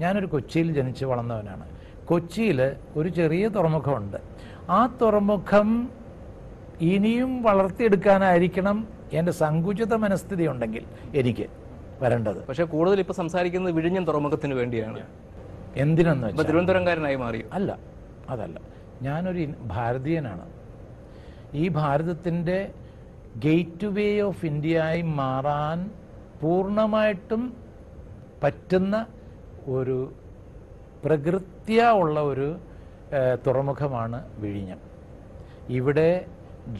ഞാനൊരു കൊച്ചിയിൽ ജനിച്ച് വളർന്നവനാണ്. കൊച്ചിയിൽ ഒരു ചെറിയ തുറമുഖമുണ്ട്. ആ തുറമുഖം ഇനിയും വളർത്തിയെടുക്കാനായിരിക്കണം എന്റെ സങ്കുചിത മനസ്ഥിതി ഉണ്ടെങ്കിൽ എനിക്ക് വരേണ്ടത്. പക്ഷേ കൂടുതൽ ഇപ്പൊ സംസാരിക്കുന്നത് വിഴിഞ്ഞം തുറമുഖത്തിന് വേണ്ടിയാണ്. എന്തിനെന്ന് വെച്ചാൽ തിരുവനന്തപുരംകാരനായി മാറി. അല്ല അതല്ല. ഞാനൊരു ഭാരതീയനാണ്. ഈ ഭാരതത്തിന്റെ ഗേറ്റ് വേ ഓഫ് ഇന്ത്യയായി മാറാൻ പൂർണമായിട്ടും പറ്റുന്ന ഒരു പ്രകൃത്യ ഉള്ള ഒരു തുറമുഖമാണ് വിഴിഞ്ഞം. ഇവിടെ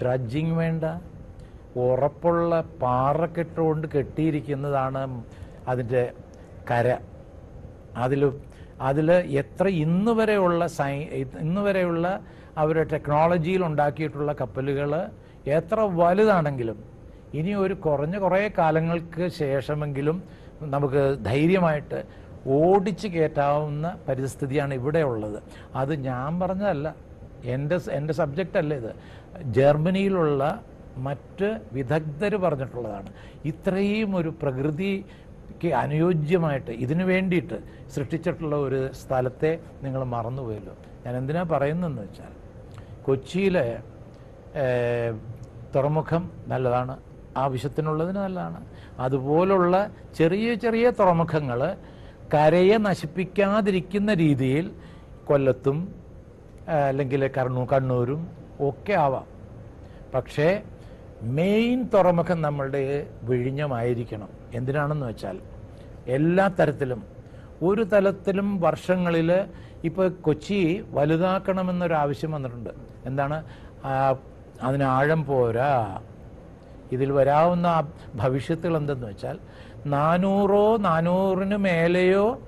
ഡ്രഡ്ജിങ് വേണ്ട ഉറപ്പുള്ള പാറക്കെട്ടുകൊണ്ട് കെട്ടിയിരിക്കുന്നതാണ് അതിന്റെ കര. അതിൽ അതിൽ എത്ര ഇന്ന് വരെയുള്ള സൈ ഇന്ന് വരെയുള്ള അവരുടെ ടെക്നോളജിയിൽ ഉണ്ടാക്കിയിട്ടുള്ള കപ്പലുകൾ എത്ര വലുതാണെങ്കിലും ഇനി ഒരു കുറഞ്ഞ കുറേ കാലങ്ങൾക്ക് ശേഷമെങ്കിലും നമുക്ക് ധൈര്യമായിട്ട് ഓടിച്ച് കയറ്റാവുന്ന പരിസ്ഥിതിയാണ് ഇവിടെ ഉള്ളത്. അത് ഞാൻ പറഞ്ഞതല്ല. എന്റെ എന്റെ സബ്ജക്റ്റ് അല്ല ഇത്. ജർമ്മനിയിലുള്ള മറ്റ് വിദഗ്ധർ പറഞ്ഞിട്ടുള്ളതാണ്. ഇത്രയും ഒരു പ്രകൃതിക്ക് അനുയോജ്യമായിട്ട് ഇതിനു വേണ്ടിയിട്ട് സൃഷ്ടിച്ചിട്ടുള്ള ഒരു സ്ഥലത്തെ നിങ്ങൾ മറന്നുപോയല്ലോ. ഞാൻ എന്തിനാ പറയുന്നതെന്ന് വെച്ചാൽ കൊച്ചിയിലെ തുറമുഖം നല്ലതാണ്. ആവശ്യത്തിനുള്ളതിന് നല്ലതാണ്. അതുപോലുള്ള ചെറിയ ചെറിയ തുറമുഖങ്ങൾ കരയെ നശിപ്പിക്കാതിരിക്കുന്ന രീതിയിൽ കൊല്ലത്തും അല്ലെങ്കിൽ കണ്ണൂ കണ്ണൂരും ഒക്കെ ആവാം. പക്ഷേ മെയിൻ തുറമുഖം നമ്മളുടെ വിഴിഞ്ഞമായിരിക്കണം. എന്തിനാണെന്ന് വെച്ചാൽ എല്ലാ തരത്തിലും ഒരു തലത്തിലും വർഷങ്ങളിൽ ഇപ്പോൾ കൊച്ചി വലുതാക്കണമെന്നൊരു ആവശ്യം വന്നിട്ടുണ്ട്. എന്താണ്? അതിന് ആഴം പോരാ. ഇതിൽ വരാവുന്ന ഭവിഷ്യത്തുകൾ എന്തെന്ന് വെച്ചാൽ നാനൂറോ നാനൂറിന് മേലെയോ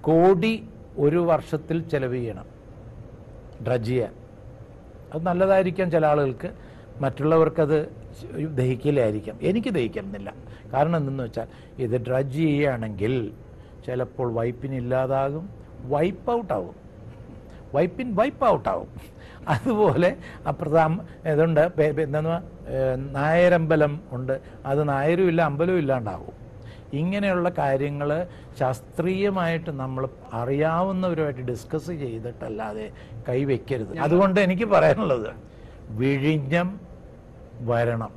കോടി ഒരു വർഷത്തിൽ ചെലവ് ചെയ്യണം. ഡ്രജ് ചെയ്യാൻ അത് നല്ലതായിരിക്കാം ചില ആളുകൾക്ക്. മറ്റുള്ളവർക്കത് ദഹിക്കില്ലായിരിക്കാം. എനിക്ക് ദഹിക്കുന്നില്ല. കാരണം എന്തെന്ന് വെച്ചാൽ ഇത് ഡ്രജ് ചെയ്യുകയാണെങ്കിൽ ചിലപ്പോൾ വൈപ്പിനില്ലാതാകും വൈപ്പ് ഔട്ടാവും വൈപ്പിൻ വൈപ്പ് ഔട്ടാവും അതുപോലെ അപ്രധാം ഇതുണ്ട്. നായരമ്പലം ഉണ്ട്. അത് നായരും ഇല്ല അമ്പലവും ഇല്ലാണ്ടാവും. ഇങ്ങനെയുള്ള കാര്യങ്ങൾ ശാസ്ത്രീയമായിട്ട് നമ്മൾ അറിയാവുന്നവരുമായിട്ട് ഡിസ്കസ് ചെയ്തിട്ടല്ലാതെ കൈവയ്ക്കരുത് അതുകൊണ്ട് എനിക്ക് പറയാനുള്ളത് വിഴിഞ്ഞം വരണം.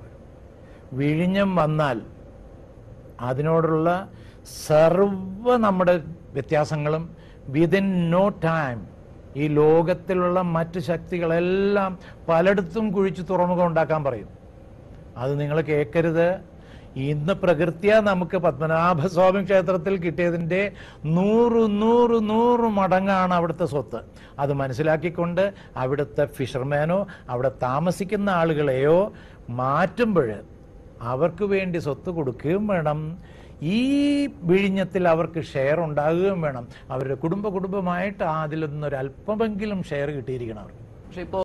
വിഴിഞ്ഞം വന്നാൽ അതിനോടുള്ള സർവ നമ്മുടെ വ്യത്യാസങ്ങളും വിതിൻ നോ ടൈം ഈ ലോകത്തിലുള്ള മറ്റ് ശക്തികളെല്ലാം പലയിടത്തും കുഴിച്ച് തുറമുഖം ഉണ്ടാക്കാൻ പറയും. അത് നിങ്ങൾ കേൾക്കരുത്. ഇന്ന് പ്രകൃത്യ നമുക്ക് പത്മനാഭസ്വാമി ക്ഷേത്രത്തിൽ കിട്ടിയതിന്റെ നൂറ് നൂറ് നൂറ് മടങ്ങാണ് അവിടുത്തെ സ്വത്ത്. അത് മനസ്സിലാക്കിക്കൊണ്ട് അവിടുത്തെ ഫിഷർമാനോ അവിടെ താമസിക്കുന്ന ആളുകളെയോ മാറ്റുമ്പോൾ അവർക്ക് വേണ്ടി സ്വത്ത് കൊടുക്കുകയും വേണം. ഈ വിഴിഞ്ഞത്തിൽ അവർക്ക് ഷെയർ ഉണ്ടാകുകയും വേണം. അവരുടെ കുടുംബ കുടുംബമായിട്ട് അല്പമെങ്കിലും ഷെയർ കിട്ടിയിരിക്കണം അവർക്ക്. പക്ഷെ ഇപ്പോ